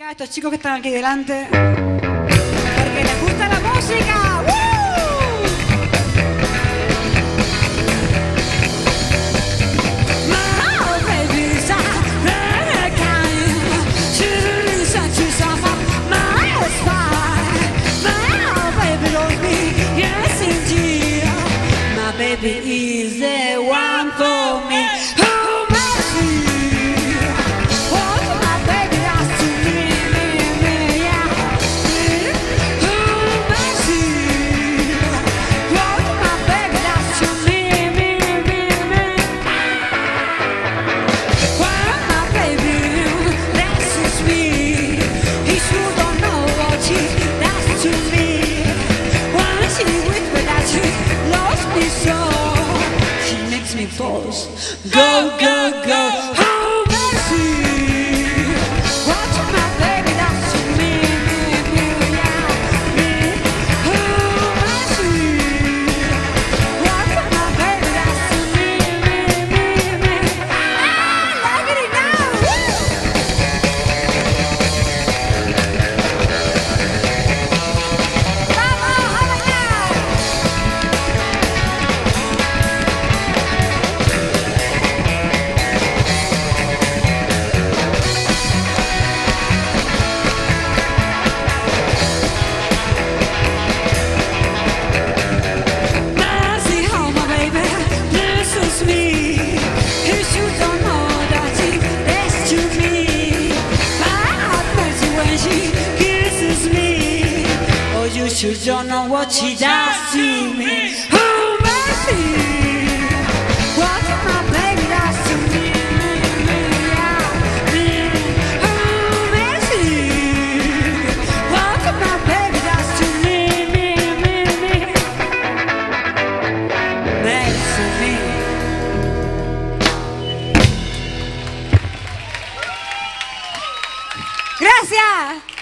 A Los chicos que están aquí delante, porque les gusta la música. ¡Woo! baby is there. goes. Go, go, go. go. you should don't know what she does to me. Oh, baby, what my baby does to. Gracias.